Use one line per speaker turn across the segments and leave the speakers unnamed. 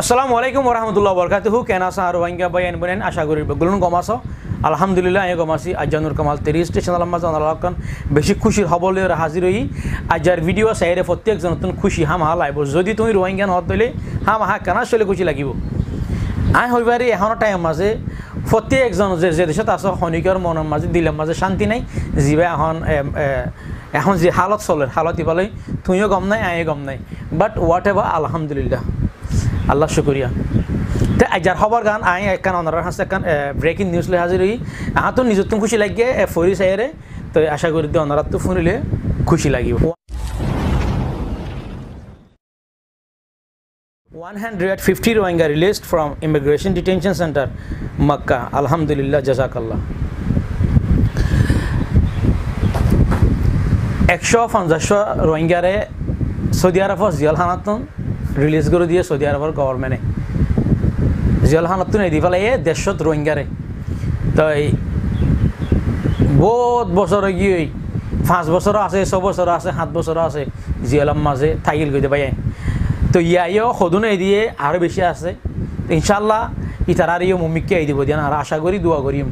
আসসালামু আলাইকুম ওরহামতুল্লাহ বরকাতুহু। কেন আসা আর ওয়াঙ্গা বাইন বনেন, আশা করি বগুলুন গমাস আলহামদুলিল্লাহ আমি গমাসি আজানুর কামাল তেরি স্টেশন আলম্মা জানালাকান বেশি খুশির হবলে হাজির হই। আজার ভিডিও সাইরে প্রত্যেকজন নতুন খুশি হাম হা লাইব। যদি তুমি রোহিঙ্গা নহত দিলে হাম হা কেনা চলে খুশি লাগিব? আই হইবারে এখনও টাইম মাঝে প্রত্যেকজন যে যে দেশত আছে সৈনিকর মনের মাঝে দিলের মাঝে শান্তি নাই। যিবা এখন এখন যে হালত চলে, হালত ইবালে তুমিও গম নাই আইও গম নাই। বাট হোয়াট এভার আলহামদুলিল্লাহ। আল্লাহ শুক্রিয়া তে আজার খবর গান আই একান অনার হাসে একান ব্রেকিং নিউজ লৈ হাজির হই আহা তো নিজত খুশি লাগে ফরি চাইরে তো আশা করি দিয়ে অনারাত তো শুনিলে খুশি লাগিব 150 Rohingya released from Immigration Detention Center, Makkah. Alhamdulillah, Jazakallah. একশো পঞ্চাশ রোহিঙ্গারে সৌদি আরবর জিয়ালখানাতন রিলিজ করে দিয়ে সৌদি আরবর গভর্নমেন্টে জিয়ালখানাতন এদি পেলাই দেশত রোহিঙ্গারে তো এই বহুত বছর গিয়ে পাঁচ বছর আছে ছ বছর আছে, সাত বছর আছে, জিয়ালাম মাঝে থাকিল গই পাই। তো ইয়াইও সদুন দিয়ে আরও বেশি আছে। ইনশাল্লাহ ইতারার ইয়ে মুমিককে এই দিব দিয়ান আর আশা করি, দোয়া করিম।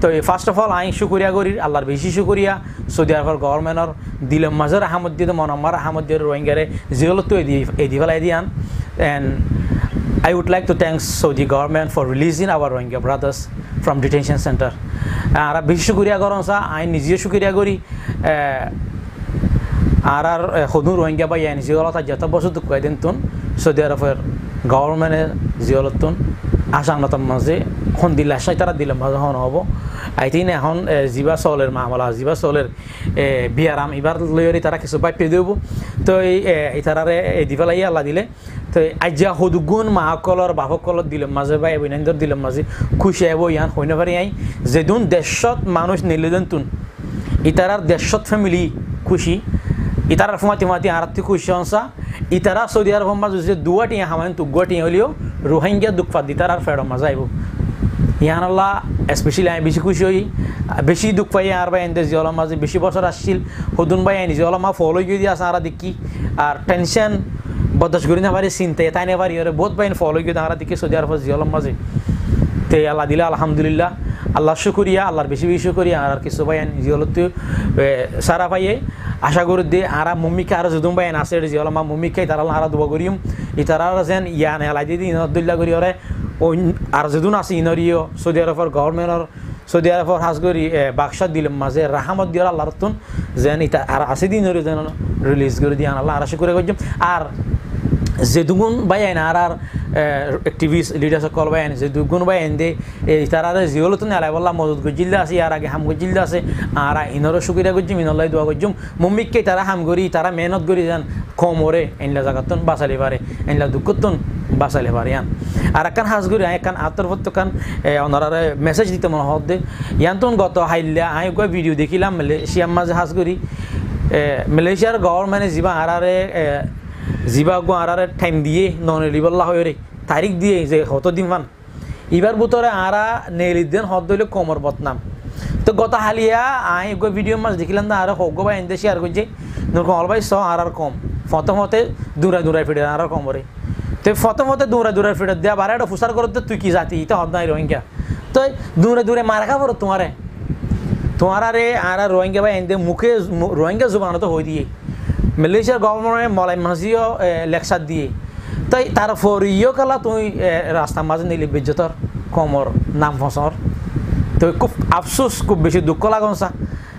তো ফার্স্ট অফ অল আই শুকুরিয়া করি, আল্লাহর বেশি শুকুরিয়া। সৌদি আরবের গভর্নমেন্টর দিলম মাজর আহমদ দিয়ে মনম্মার আহমদ দিয়ে রোহিঙ্গারে জিরলত এই দি ফেলাই দিয়ান। And I would like to thank Saudi government for releasing our Rohingya brothers from detention center. আর বেশি শুক্রিয়া করন, সা আই নিজেও শুক্রিয়া করি। আর আর সদুন রোহিঙ্গা বা ইয়ান জিওলত যত বছর দিন তুন, সৌদি আরবের গভর্নমেন্টের জিওলত তুন। আসামতার মাঝে, এখন দিলে আসাই তারা দিলে মাঝে হন হব। আই থিন এখন জিবা চলের মামলা, জিবা চলের বিয়ারাম এবার লইরি তারা কিছু পাই পেয়ে দেব তো এই তারারে এই দিবেলাই আল্লাহ দিলে। তো আজ্যা সদুগুণ মাসকলৰ বাপসকলত দিলে মাঝে বা অভিনন্দন দিলে মাঝে খুশি আহিব ইয়ান হইনে পারি আই যেদুন দেশত মানুষ নিলেদেন তুন। ইতারার দেশত ফ্যামিলি খুশি। ইতারার ফুমাতি মাতি আরাত্তি খুশি হনসা ইতারা সৌদি আরব মাঝে যে দুয়া টিয়া হামায়ন তুগুয়া টিয়া হলেও রোহিঙ্গা দুঃখ পাত আর ফেরো মজা আইব। ইহান আল্লাহ স্পেশালি আমি বেশি খুশি হই, বেশি দুঃখ পাই আর ভাই, এনতে জিওলাম মাঝে বেশি বছর আসছিল। হদুন ভাই আইনি জিওলাম হয়ে গিয়ে আসা আর দেখি আর টেনশন বদস করি না পারি চিন্তা তাই না পারি বহুত বাইন হয়ে গিয়ে আরা দেখি সৌদি আরব জিওলাম মাঝে। তে আল্লাহ দিলা আলহামদুলিল্লাহ। আল্লাহ শুকুরিয়া, আল্লাহর বেশি বেশি শুকুরিয়া, আর কিছু ভাই জিওলত সারা পাইয়ে আশা করি দিয়ে আরা মুম্মিকে আর যদুম বাইন আছে জিওলাম মুম্মিকে তারা আরা দোয়া করিম, ইতারা যেন ইয়ান এলাই দিয়ে ইনদুল্লাহ করি ওরে আর যদুন আছে ইনরিও, সৌদি আরবের গভর্নমেন্টর সৌদি আরবের হাজগরি বাক্সাত দিলাম মাঝে, রাহামত দিয়ে আল্লাহ রতুন যেন ইতা, আর আছে দিন যেন রিলিজ করে দিয়ে আল্লাহ আর আশা করে করছিম আর যে দুগুণ বাই আইন আর আর অ্যাক্টিভিস্ট লিডার্স কল বাই আইন যে দুগুণ বাই আইন দে তারা জিওলো তো নেলাই বললাম মজুদ গজিল্লা আছে আর আগে হাম গজিল্লা আছে আর ইনরও সুবিধা করছিম ইনলাই দোয়া করছিম মুম্মিককে তারা হাম করি তারা মেহনত করি যান কম ওরে এনলা জাগাতন বাঁচালে পারে এনলা দুঃখতন বাঁচালে পারে ইয়ান আর একান হাজ করি একান আতর ভত্ত কান ওনারা মেসেজ দিতে মনে হত দে ইয়ান গত হাইল্লা আই কয় ভিডিও দেখিলাম মালয়েশিয়ার মাঝে হাজ করি মালয়েশিয়ার গভর্নমেন্টে যিবা আরারে যিবা গো আরারে টাইম দিয়ে নন এলিবল্লা হয়ে রে, তারিখ দিয়ে যে হত দিন মান এবার বুতরে আরা নেলি দেন হত দইলে কমর বদনাম। তো গত হালিয়া আই গো ভিডিও মাছ দেখিলাম না, আর হোক বা এনদে শেয়ার করছে নরকম অলবাই স আর আর কম প্রথমতে দূরা দূরাই ফিরে আর কম রে। তো প্রথমতে দূরা দূরা ফিরে দেয়া বারে একটা ফুসার করতে তুই কি জাতি এটা হদ নাই রোহিঙ্গা। তো দূরে দূরে মারা খাব তোমারে তোমার। আরে আর রোহিঙ্গা বা এনদে মুখে রোহিঙ্গা জোবানো তো হয়ে দিয়ে। মালয়েশিয়ার গভর্নমেন্টে মলাই মাঝিও লেকচার দিয়ে তাই তার ফরিও কালা তুই রাস্তার মাঝে নিলি বিজ্জতর কমর নাম ফসর তো খুব আফসোস খুব বেশি দুঃখ লাগুন সা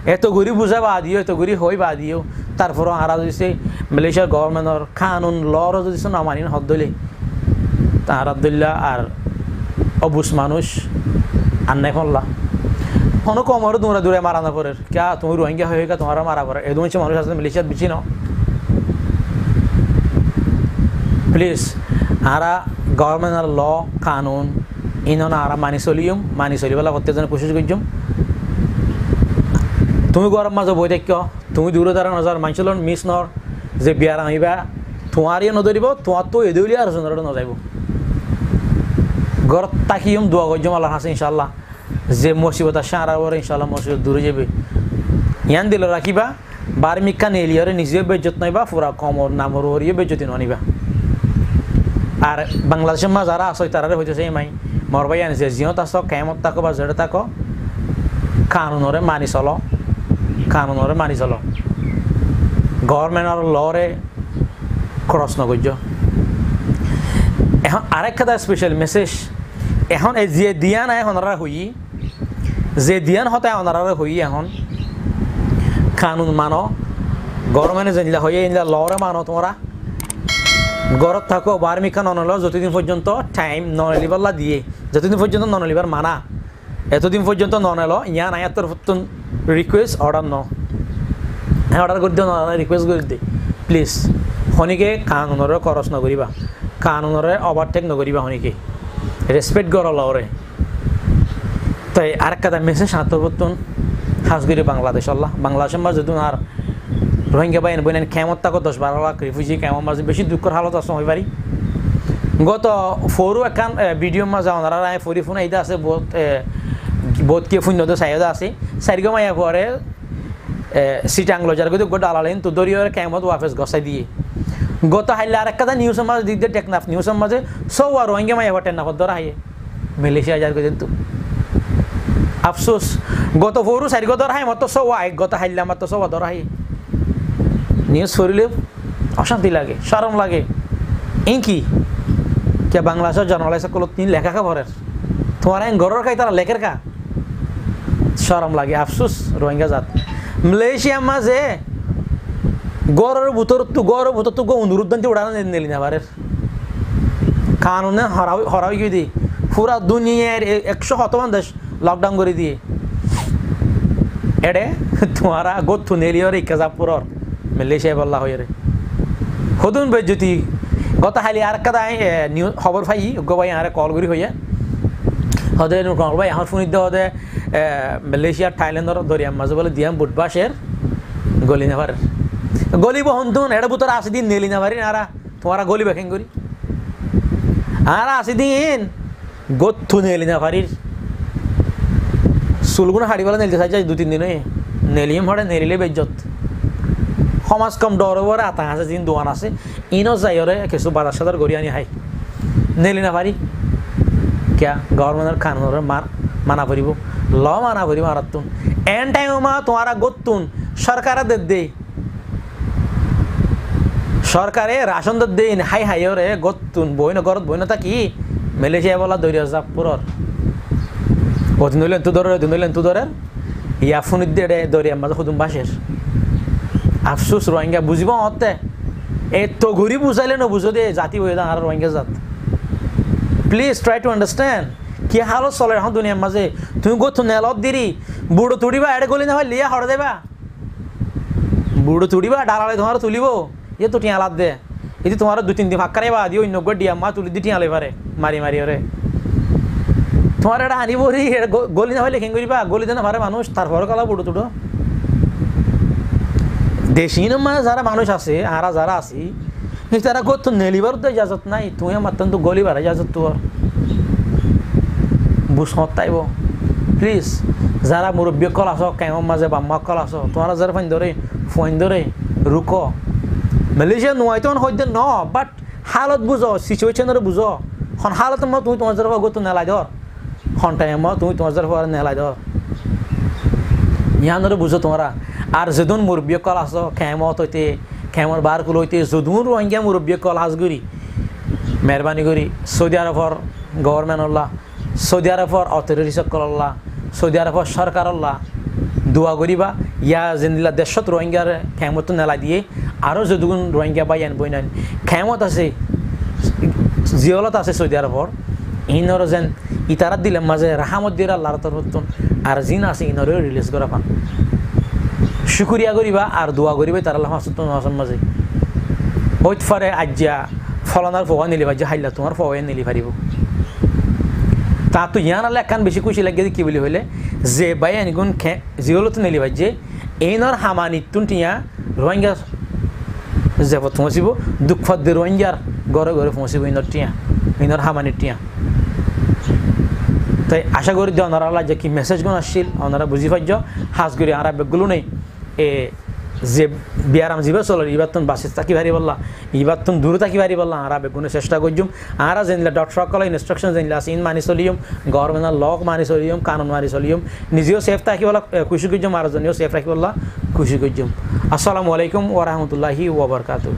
এত গরি বুঝা বা দিও এত গরি হই বা দিও তারপর আরা যদি সেই মালয়েশিয়ার গভর্নমেন্টর খানুন লর যদি নামানি হদ দলে তাহার আবদুল্লাহ আর অবুস মানুষ আন্নাই ফল্লা কোনো কমর দূরে দূরে মারানো পরে ক্যা তুমি রোহিঙ্গা হয়ে গা তোমার মারা পরে এদম মানুষ আসলে মালয়েশিয়ার বেশি নাও প্লিজ আরা গভর্নমেন্টের ল কানুন ইনন আরা মানি চলিম মানি চলিবেলা প্রত্যেকজনে কোশিশ করছুম তুমি গরম মাঝে বই থাক তুমি দূরে দ্বারা নজর মানুষের মিস নর যে বিয়ার আহিবা তোমার ইয়ে নধরিব তোমার তো এদুলি আর সুন্দর নযাইব ঘর তাকিম দোয়া করছুম আল্লাহ হাসে ইনশাল্লাহ যে মুসিবত আসে আর ওরা ইনশাল্লাহ মুসিবত দূরে যাবে ইয়ান দিল রাখিবা বার মিক্কা নেলিয়রে নিজে বেজত নইবা পুরা কমর নামর হরিয়ে বেজতি ননিবা আর বাংলাদেশের মা যারা আসো তারা হইতেছে মাই। মর ভাই আনিছে জিও তাস কেমত থাকো বা জেড়ে থাকো, কানুনরে মানি চলো, কানুনরে মানি চলো। গভর্নমেন্টর লরে ক্রস নগর্য এখন আরেকটা স্পেশাল মেসেজ এখন এই যে দিয়ান আয় হনারা হই, যে দিয়ান হতে হনারা হই এখন। কানুন মানো গভর্নমেন্টে যেগুলা হয়ে এগুলা লরে মানো তোমরা। গরত থাকো বার্মিকা ননল যতদিন পর্যন্ত টাইম ননলিবাল্লা দিয়ে। যতদিন পর্যন্ত ননলিবার মানা। এতদিন পর্যন্ত ননেল ইয়া নাই তোর রিকোয়েস্ট অর্ডার ন। হ্যাঁ অর্ডার করে দিও রিকোয়েস্ট করে দিই প্লিজ শনিকে কানুনরে খরচ নকৰিবা। কানুনরে ওভারটেক নকৰিবা শনিকে। রেসপেক্ট কর লরে তাই আর একটা মেসেজ আত্মবর্তন হাজগুড়ি বাংলাদেশ, আল্লাহ। বাংলাদেশ যদি আর রোহিঙ্গা বাইন বইনেন কেমন তাকো দশ বারো লাখ রিফিউজি কেমন মাঝে বেশি দুঃখের হালত আছে হয়ে পারি গত ফোরও একান ভিডিও মাঝে ওনারা আয় ফরি ফোন এইটা আছে, বহুত বহুত কে শূন্য চাইদা আছে। চারিগো মাইয়া পরে সিটাং লজার গতি গোটা আলালেন, তো দরিয়র কেমত ওয়াফেস গসাই দিয়ে। গত হাইলে আর একটা নিউজের মাঝে দিক দিয়ে টেকনাফ নিউজের মাঝে সব আর রোহিঙ্গা মাইয়া টেন নাফত ধরা হাইয়ে মালয়েশিয়া যার গতি তো। আফসোস গত ফোরও চারিগো ধরা হাই মতো সব আই, গত হাইলে আমার তো সব ধরা হাই নিউজ ফুরিলে অশান্তি লাগে, সরম লাগে। ইঙ্কি কে বাংলাদেশের জার্নালাইজ কলত তিন লেখা খবরের তোমার আইন ঘরের খাই তারা লেখের খা সরম লাগে, আফসোস, রোহিঙ্গা জাত। মালয়েশিয়া মাঝে গড়ের ভিতর তো, গড়ের ভিতর তো অনুরোধ দিয়ে উড়ানো নিলি না বারের। কানুনে হরাই হরাই গিয়ে দি পুরা দুনিয়ার একশো শতমান দেশ লকডাউন করে দিয়ে। এডে, তোমারা গথু নেলিয়র ইকাজাপুরর মালয়েশিয়া বল্লা হয়ে রে হদুন বেজ্যুতি গত হালি আর কাদা খবর পাই গো ভাই আরে কল করি হইয়া। হদে কল ভাই আমার দিয়ে হদে মালয়েশিয়া থাইল্যান্ডর দরিয়ার মাঝে বলে দিয়াম বুটবাসের গলি না পারে গলিব হন্তুন এটা বুতর আসি দিন নেলি না পারি আরা তোমারা গলি বেখেন করি। আর আসি দিন গথু নেলি না পারির চুলগুলো হাড়িবেলা নেলতে চাই দু, তিন দিনে। নেলিম হরে নেলিলে বেজ্জত। সমাজ কম ডর আতা আছে যিন দোকান আছে, ইনো যাইরে কিছু বাজার সাদার গড়ি আনি হাই। নেলি না পারি কিয়া গভর্নমেন্টের কানুনের মার মানা করিব ল মানা করিব আর তুন। এন টাইম মা তোমারা সরকারে দে দে। সরকারে রাশন দে দেন হাই হাই রে গতুন বইন গরত বইন থাকি মালয়েশিয়া বলা দরিয়া জাপুরর ওদিন হইলেন তু ধরে ওদিন হইলেন তু ধরে ইয়া ফুনিত দে দরিয়া মাঝে খুদুম বাসের আফসোস, রোহিঙ্গা বুঝিব হতে এ তো ঘুরি বুঝাইলে ন বুঝো দে জাতি যান আর রোহিঙ্গা জাত। প্লিজ ট্রাই টু আন্ডারস্ট্যান্ড কি হালত চলে এখন দুনিয়ার মাঝে? তুমি গো নেলত দিরি? বুড়ো তুড়িবা, এড়ে গলি না হয় লিয়া হড়ে দেবা। বুড়ো তুড়িবা, ডালালে তোমার তুলিব। ইয়ে তো টিয়া লাদ দে। এটি তোমার দু তিন দিন ফাঁকারে বা দিয়ে অন্য ডিয়া, মা তুলি দি টিয়া পারে মারি মারি ওরে। তোমার এটা আনিব রি গলি না হলে খেং করিবা, গলি দেনা ভারে মানুষ তারপরে কলা বুড়ো তুড়ো। দেশি মানে যারা মানুষ আছে, আরা যারা আছি তারা করতো নেলিবার তো ইজাজত নাই, তুই আমার তো গলিবার ইজাজত তোর। বুঝত তাইব প্লিজ যারা মুরব্বী কল আস কেমন মাঝে বাম্মা কল আস তোমারা যারা ফাইন ধরে ফাইন ধরে রুক মালয়েশিয়া নোয়াইতো হইতে ন বাট হালত বুঝো সিচুয়েশনের বুঝো খন হালত মই তুমি তোমার যারা গতো নেলাই ধর খন টাইম তুমি তোমার যারা নেলাই ধর ইয়ানরে বুঝো তোমরা আর যদুন মুরব্বী কল আস খেমত হইতে খেমর বার কুল হইতে যদুন রোহিঙ্গা মুরব্বী কল হাজগুড়ি মেহরবানি করি সৌদি আরবর গভর্নমেন্ট আল্লাহ সৌদি আরবর অথরিটি সকল্লাহ সৌদি আরবর সরকার আল্লাহ দোয়া করিবা ইয়া যেনিলা দেশত রোহিঙ্গার খেমত নেলা দিয়ে আরও যদুগুণ রোহিঙ্গা বা ইয়ান বইনান খেমত আছে, জিয়লত আছে সৌদি আরবর ইনর যেন ইতারাত দিলে মাঝে রাহামত দিয়ে আল্লাহর তরফতন আর জিন আছে ইনরেও রিলিজ করা পান। শুকুরিয়া করিবা আর দোয়া করিবা, তার আল্লাহ মাসুদ্দন হাসান মাঝে। হইত ফারে আজ্যা ফলানার ফোয়া নিলি ভাজ্যা হাইলা তোমার ফোয়া নিলি পারিব। তা তো ইয়ান আল্লাহ একান বেশি খুশি লাগে কি বলি হইলে, যে বাই আনিগুন খে জিওলত নিলি ভাজ্যে এইনর হামানিতুন টিয়া রোহিঙ্গা যে পৌঁছিব, দুঃখ দে রোহিঙ্গার ঘরে ঘরে পৌঁছিব ইনর টিয়া ইনর হামানির টিয়া। তাই আশা করি যে ওনারা আল্লাহ যে কি মেসেজগুলো আসছিল ওনারা বুঝি পাইছ, হাজ করি আর বেগগুলো নেই। এ যে বিয়ারাম জিবা ইবার তুমি বাসে থাকি ভারি বললা, ইবার তুমি দূরে থাকি ভারি বললা, আরা বেগুনে চেষ্টা করছুম আরা জানিলে ডক্টর সকলে ইনস্ট্রাকশন জানিলে আছে, ইন মানি চলিম গভর্নমেন্টের লক মানি চলিম কানুন মানি চলিম নিজেও সেফ থাকি বলা খুশি করছুম আর জনীয় সেফ রাখি বললা, খুশি করছুম আসসালামু আলাইকুম ওরহমতুল্লাহি ওবরকাতু